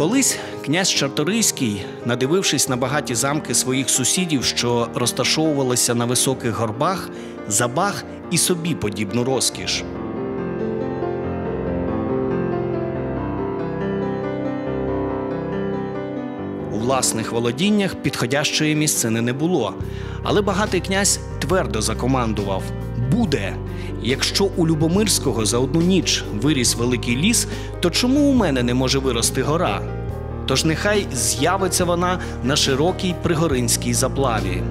Колись князь Чарторийський, надивившись на багаті замки своїх сусідів, що розташовувалися на високих горбах, забаг і собі подібну розкіш. У власних володіннях підходящої місцини не було, але багатий князь твердо закомандував: буде. Якщо у Любомирського за одну ніч виріс великий ліс, то чому у мене не може вирости гора? Тож нехай з'явиться вона на широкій пригоринській заплаві.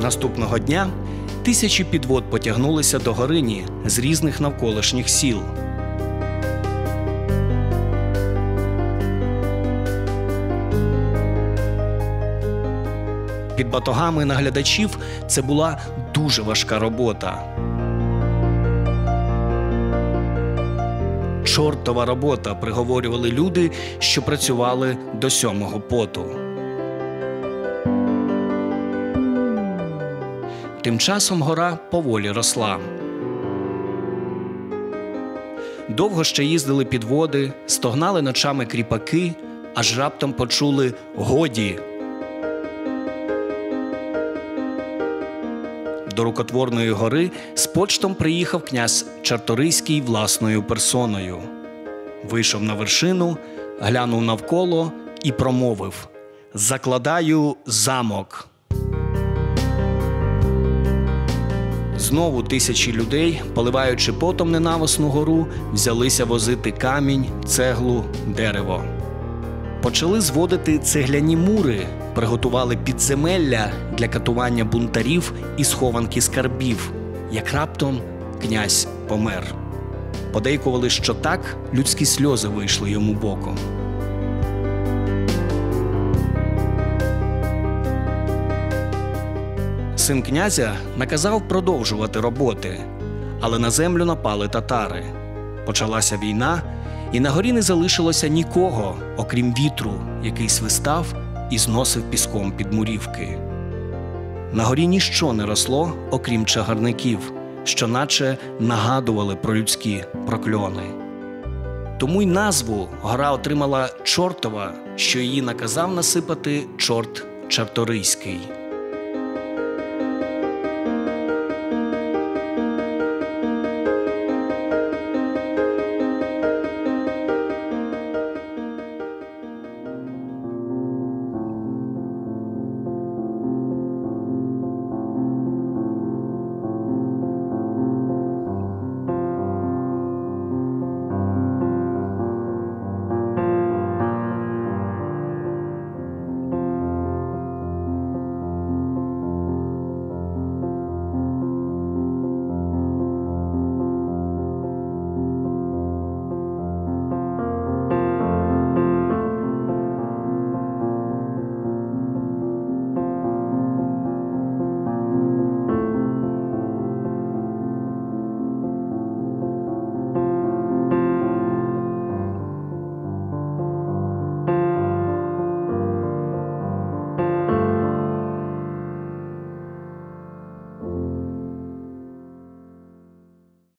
Наступного дня тисячі підвод потягнулися до Горині з різних навколишніх сіл. Під батогами наглядачів це була дуже важка робота. Чортова робота, приговорювали люди, що працювали до сьомого поту. Тим часом гора поволі росла. Довго ще їздили підводи, стогнали ночами кріпаки, аж раптом почули годі. До рукотворної гори з почтом приїхав князь Чарторийський власною персоною. Вийшов на вершину, глянув навколо і промовив: Закладаю замок. Знову тисячі людей, поливаючи потом ненависну гору, взялися возити камінь, цеглу, дерево. Почали зводити цегляні мури, приготували підземелля для катування бунтарів і схованки скарбів, як раптом князь помер. Подейкували, що так людські сльози вийшли йому боком. Син князя наказав продовжувати роботи, але на землю напали татари. Почалася війна, і на горі не залишилося нікого, окрім вітру, який свистав і зносив піском підмурівки. На горі ніщо не росло, окрім чагарників, що наче нагадували про людські прокльони. Тому й назву гора отримала чортова, що її наказав насипати чорт Чарторийський.